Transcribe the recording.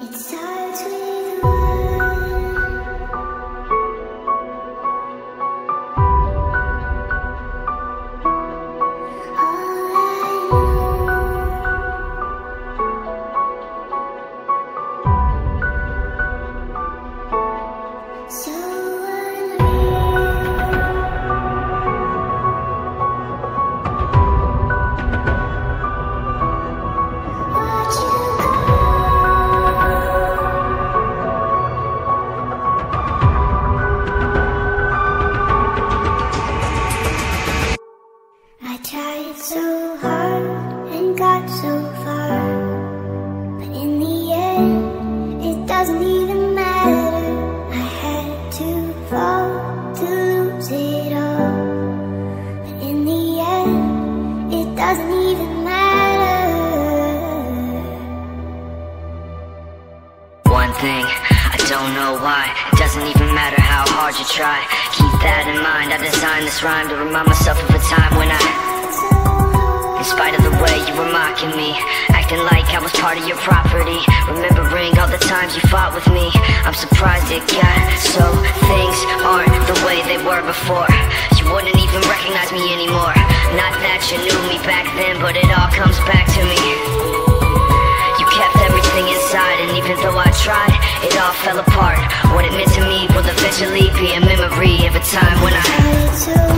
It's so why. It doesn't even matter how hard you try. Keep that in mind, I designed this rhyme To remind myself of a time when I In spite of the way you were mocking me Acting like I was part of your property Remembering all the times you fought with me. I'm surprised it got so Things aren't the way they were before. You wouldn't even recognize me anymore. Not that you knew me back then But it all comes back to me though I tried It all fell apart. What it meant to me will eventually be a memory Of a time when I